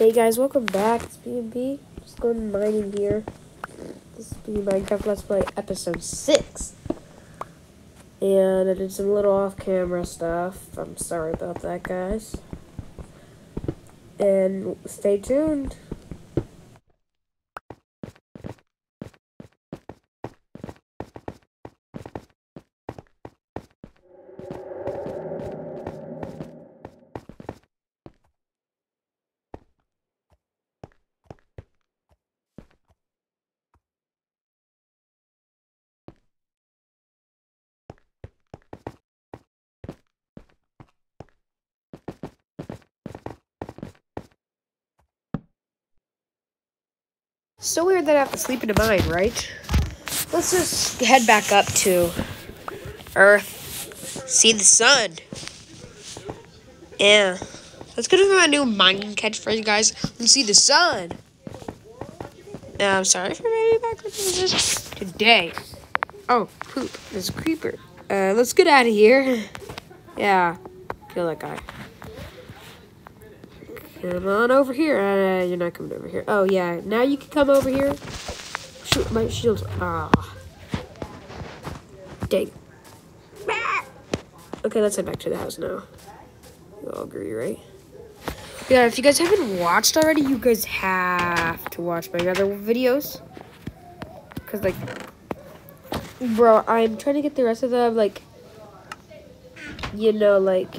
Hey guys, welcome back. It's B&B. Just going mining here. This is B Minecraft Let's Play episode 6. And I did some little off-camera stuff. I'm sorry about that, guys. And stay tuned. So weird that I have to sleep in a mine, right? Let's just head back up to Earth, see the sun. Yeah. Let's go to my new mining catchphrase, guys. Let's see the sun. Yeah, I'm sorry for maybe back with this today. Oh, poop. There's a creeper. Uh, let's get out of here. Yeah, kill that guy. Come on over here. Uh, you're not coming over here. Oh, yeah. Now you can come over here. Shoot, my shield's... Ah. Dang. Okay, let's head back to the house now. You all agree, right? Yeah, if you guys haven't watched already, you guys have to watch my other videos. Because, like... Bro, I'm trying to get the rest of them, like... You know, like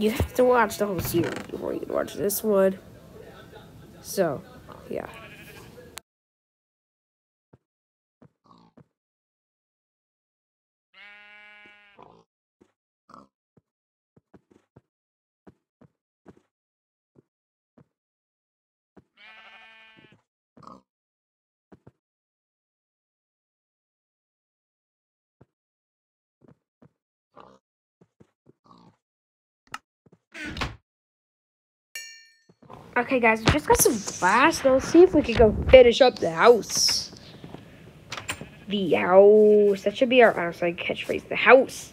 you have to watch the whole series before you watch this one. So, yeah. Okay, guys, we just got some glass. Let's see if we can go finish up the house. The house. That should be our outside catchphrase. The house.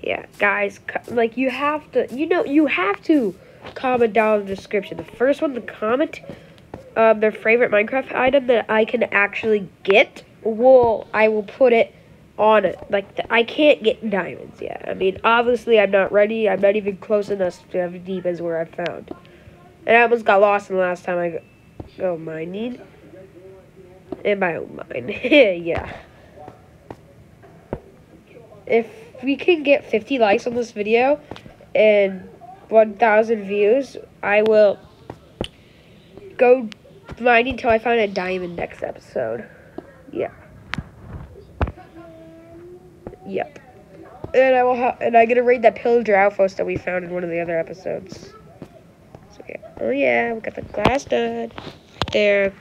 Yeah, guys, like you have to, you know, you have to comment down in the description. The first one to comment um, their favorite Minecraft item that I can actually get, will I will put it on it. Like, the, I can't get diamonds yet. I mean, obviously, I'm not ready. I'm not even close enough to have deep as where I found. And I almost got lost in the last time I go mining. In my own mind. yeah. If we can get 50 likes on this video and 1,000 views, I will go mining until I find a diamond next episode. Yeah. Yep. And I will ha and I get to raid that pillager outpost that we found in one of the other episodes. Oh yeah, we got the glass done. There.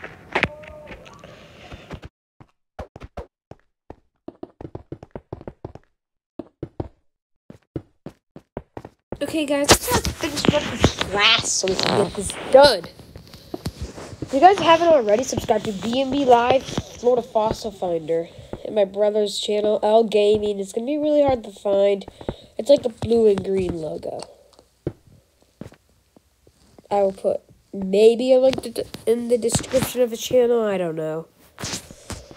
Okay guys, let's finish up this glass so we can get this done. If you guys haven't already, subscribe to BNB Live, Florida Fossil Finder, and my brother's channel, L Gaming. It's to be really hard to find. It's like the blue and green logo. I will put maybe a link in the description of the channel. I don't know.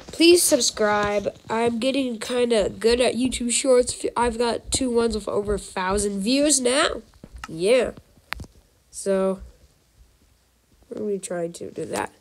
Please subscribe. I'm getting kind of good at YouTube Shorts. I've got two ones with over a thousand views now. Yeah. So, really trying to do that.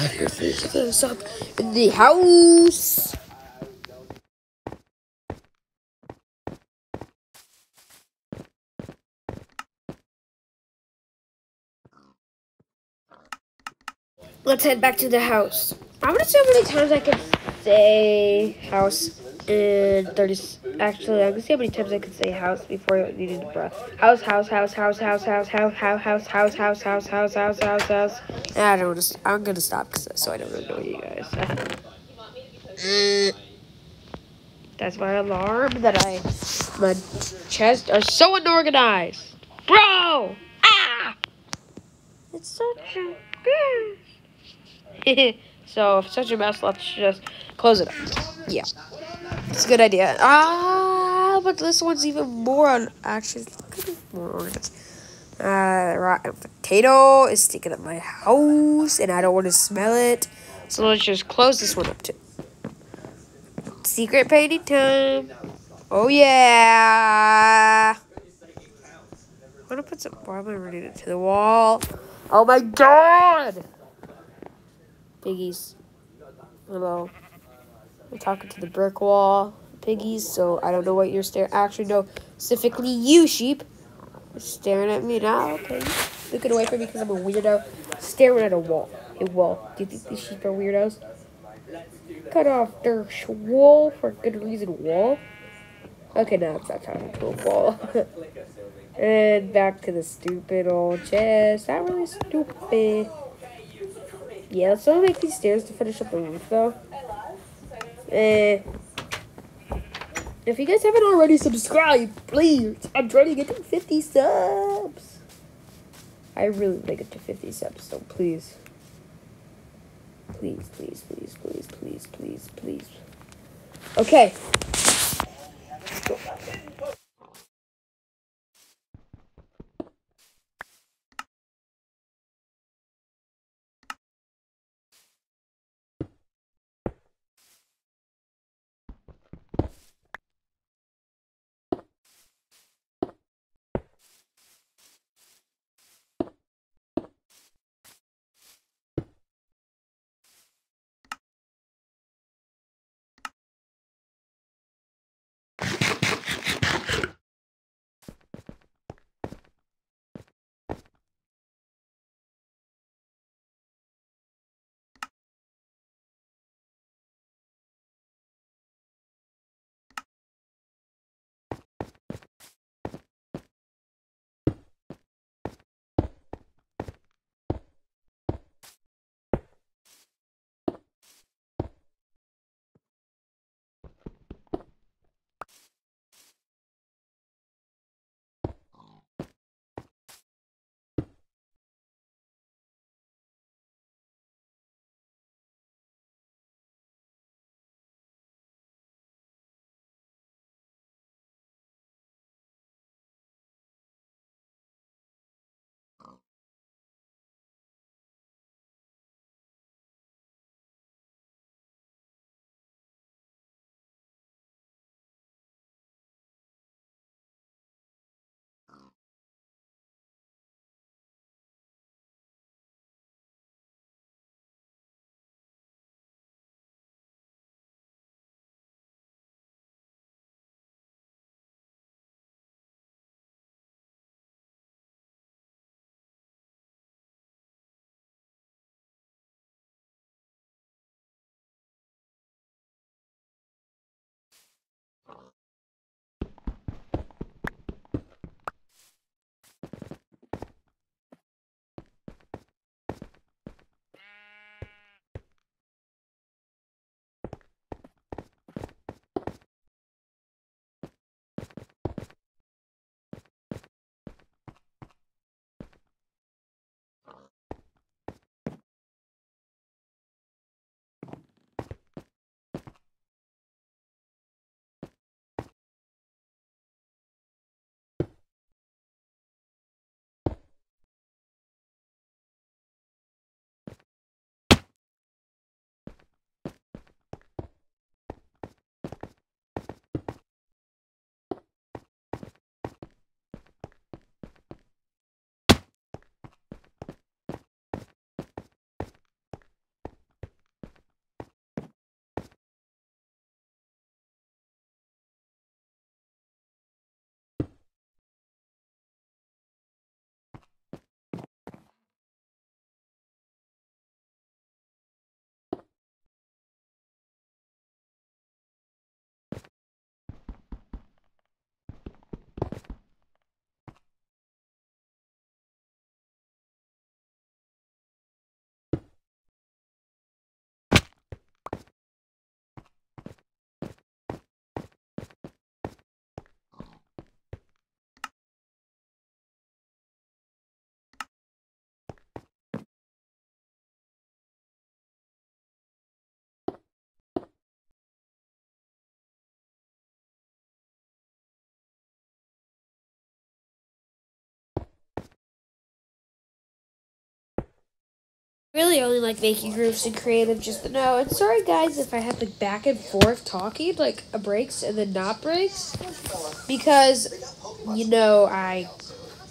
This up in the house. Let's head back to the house. I want to see how many times I can say house in 30 actually I can see how many times I can say house before I needed a breath. House, house, house, house, house, house, house, house, house, house, house, house, house, house, house, house. I don't just I'm gonna stop so I don't annoy you guys. That's my alarm that I, my chest are so unorganized. Bro! Ah! It's such a So, if such a mess, let's just close it up. Yeah. It's a good idea. Ah, but this one's even more on, actually, more organized. Uh, rotten potato is sticking up my house, and I don't want to smell it. So let's just close this one up too. Secret painting time. Oh yeah. I'm gonna put some. Why am I running it to the wall? Oh my god! Piggies. Hello. I'm talking to the brick wall. Piggies, so I don't know what you're staring. Actually, no. Specifically, you sheep. You're staring at me now. Okay. Looking away from me because I'm a weirdo. Staring at a wall. A wall. Do you think these sheep are weirdos? Cut off their wool for good reason. Wall. Okay, now it's not time to wall. and back to the stupid old chest. That really stupid. Yeah, let's only make these stairs to finish up the roof, though. Eh. If you guys haven't already subscribed, please. I'm trying to get to 50 subs. I really want to get to 50 subs, so please. Please, please, please, please, please, please, please. Okay. Really only like making groups and creative just know. And sorry guys if I have like back and forth talking, like a breaks and then not breaks. Because you know I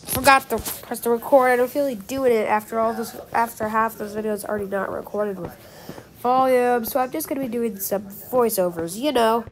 forgot to press the record. I don't feel like doing it after all this after half those videos already not recorded with volume. So I'm just gonna be doing some voiceovers, you know.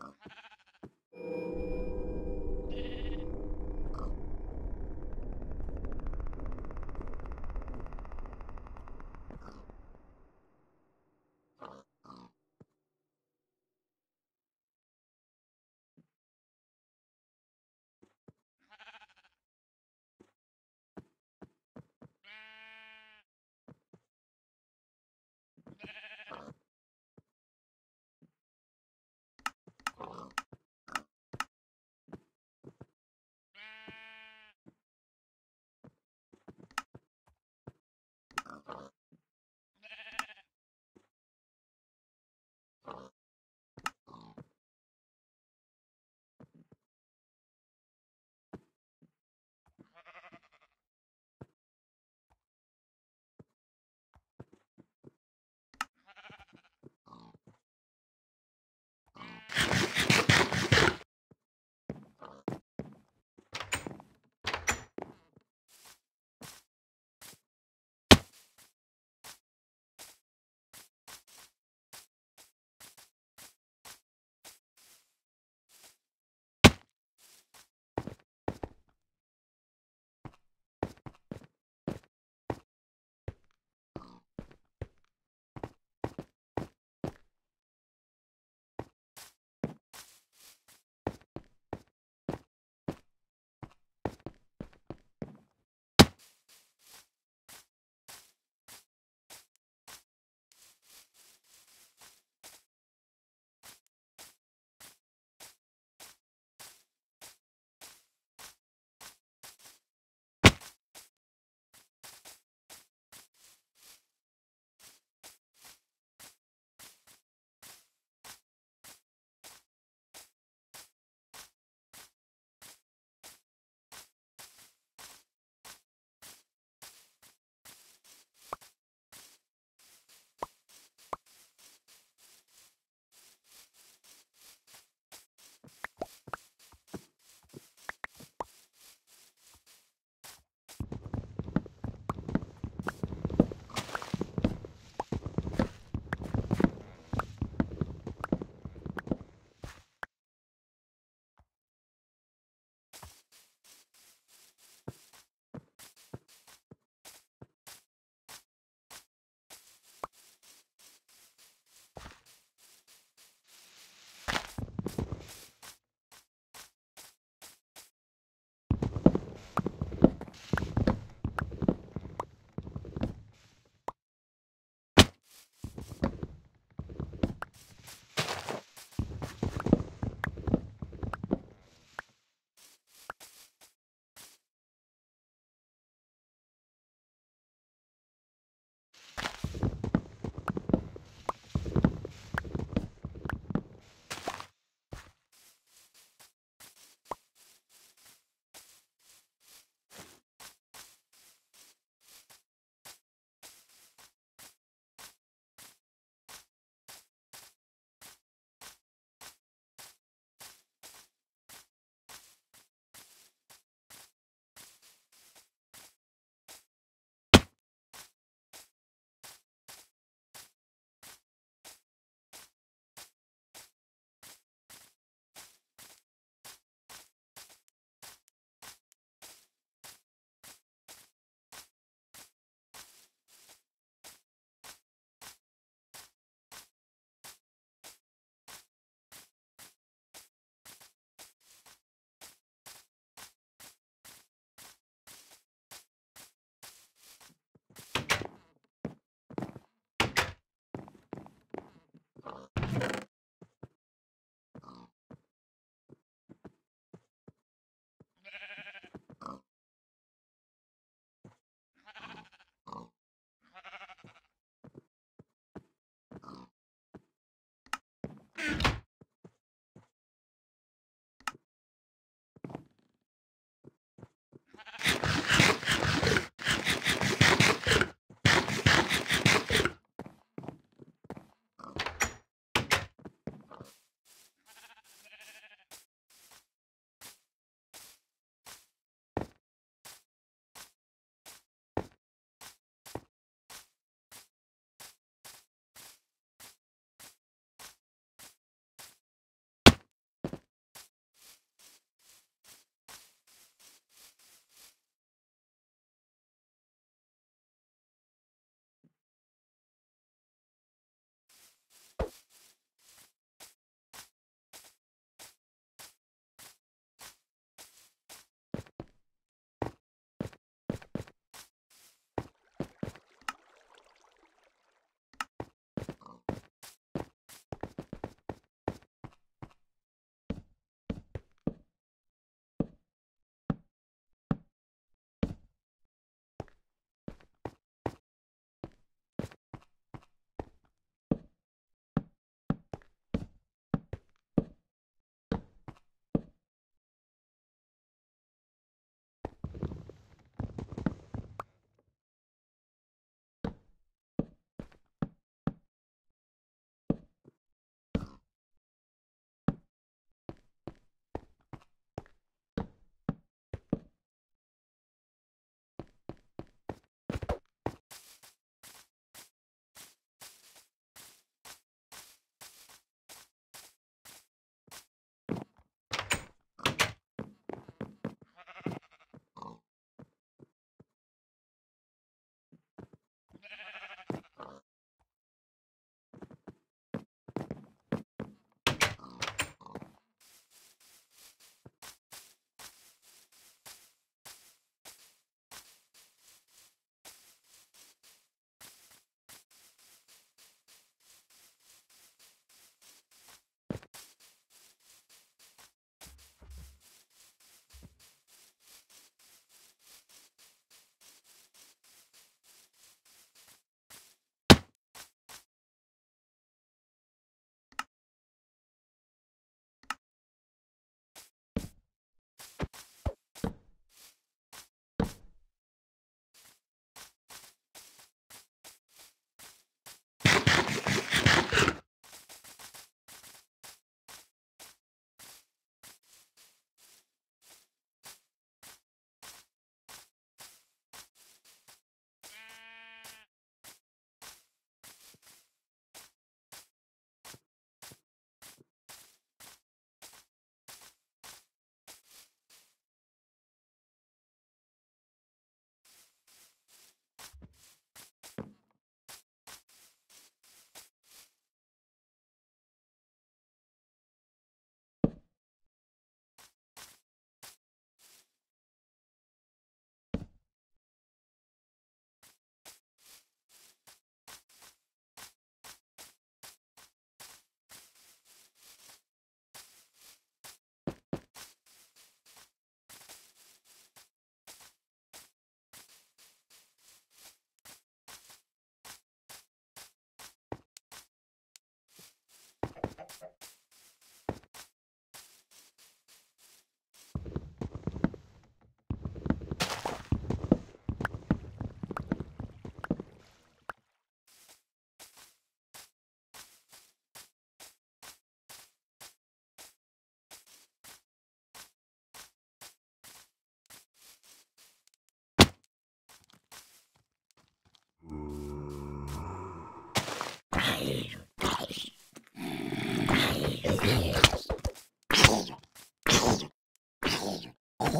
Wow.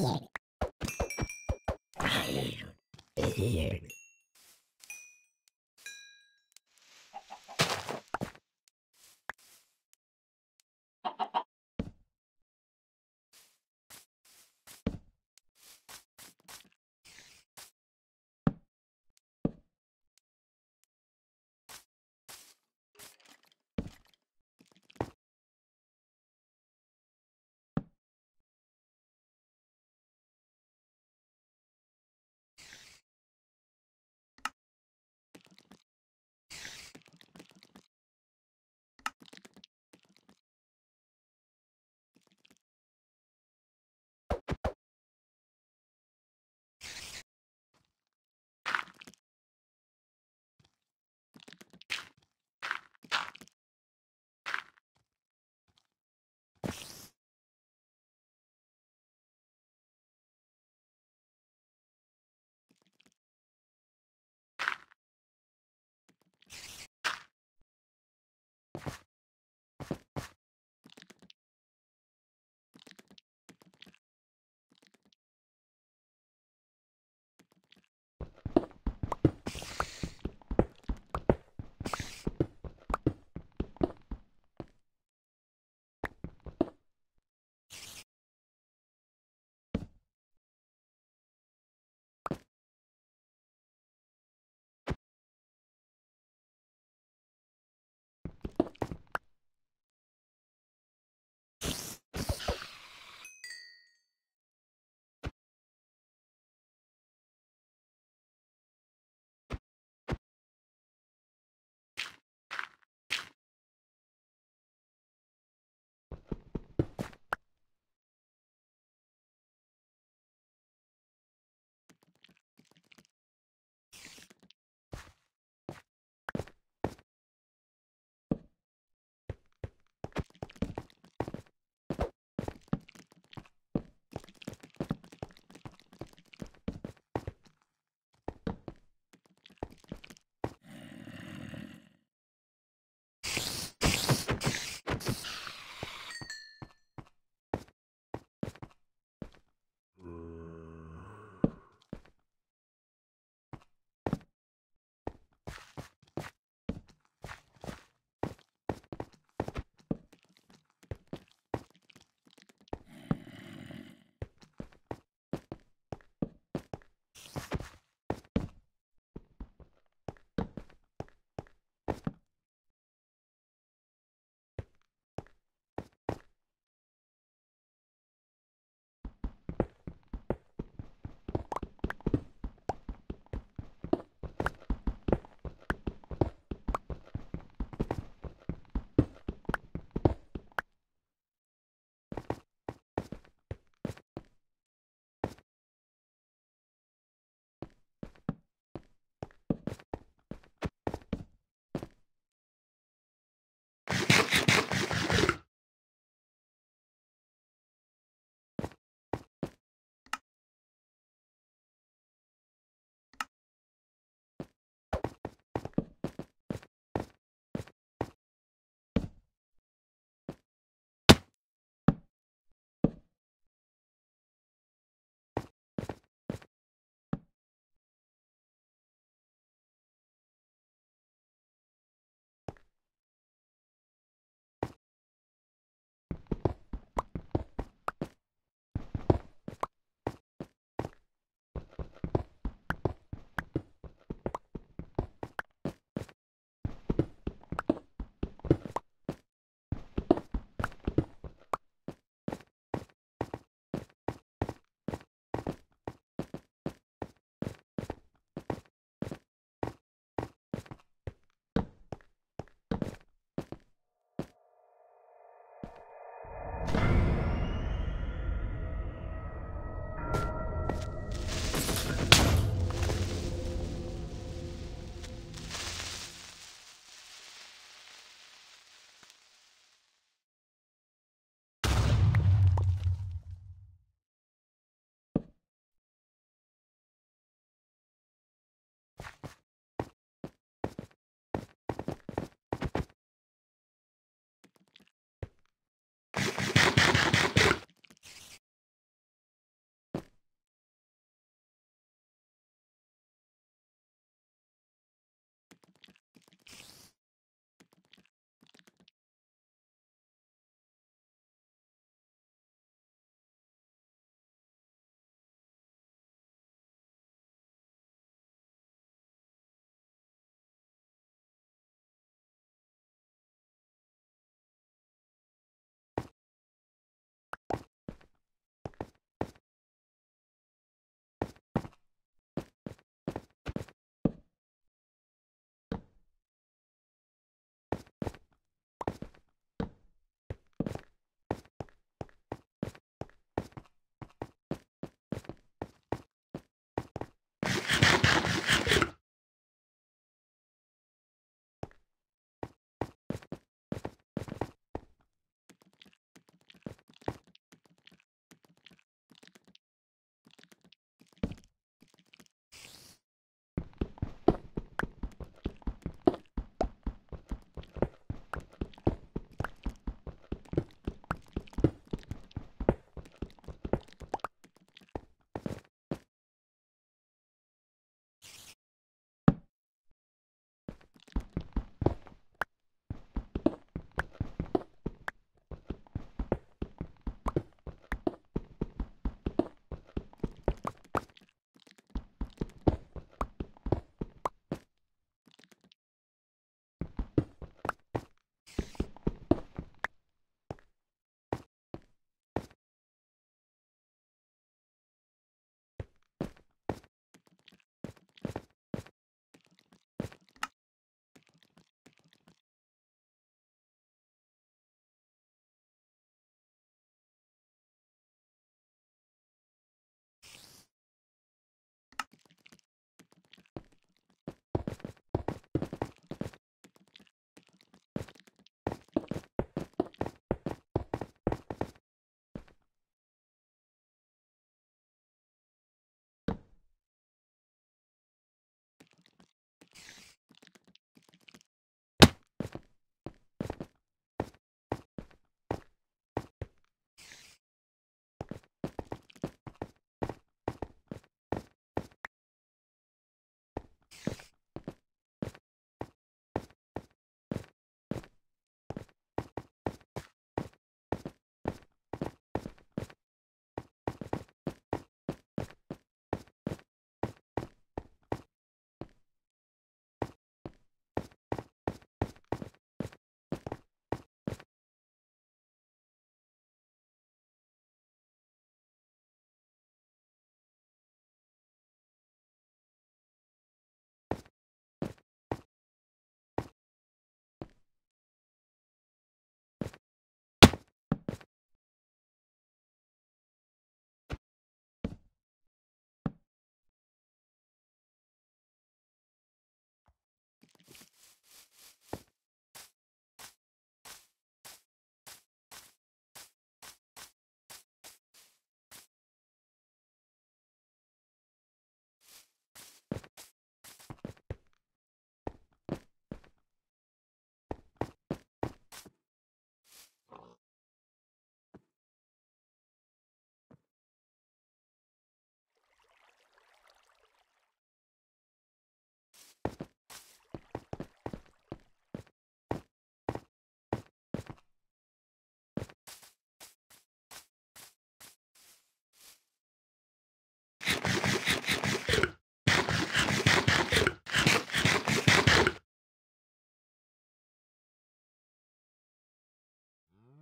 Iron. Iron.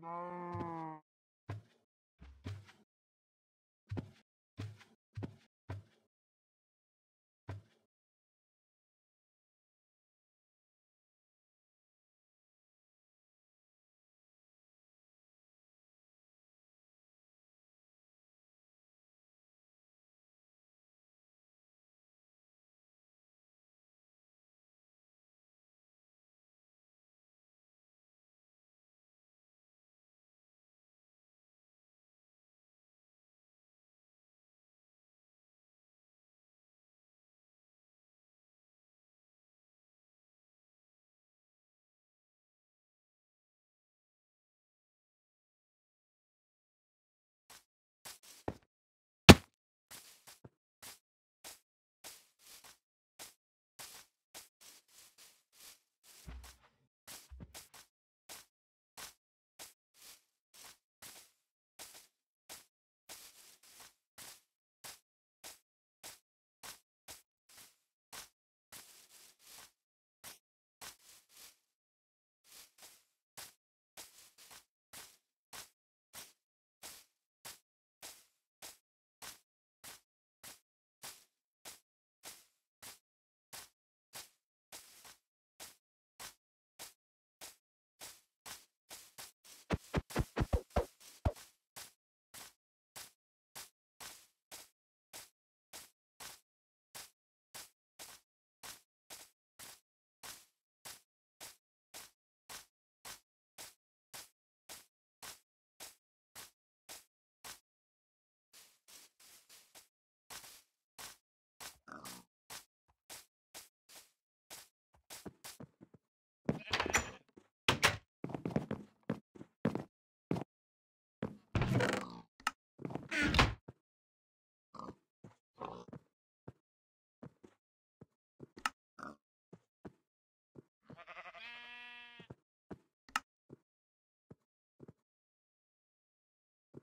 No.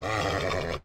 Ah.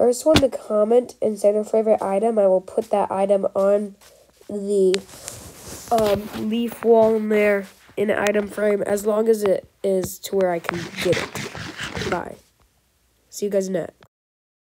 First one to comment and say their favorite item, I will put that item on the um, leaf wall in there in an item frame as long as it is to where I can get it. Bye. See you guys that.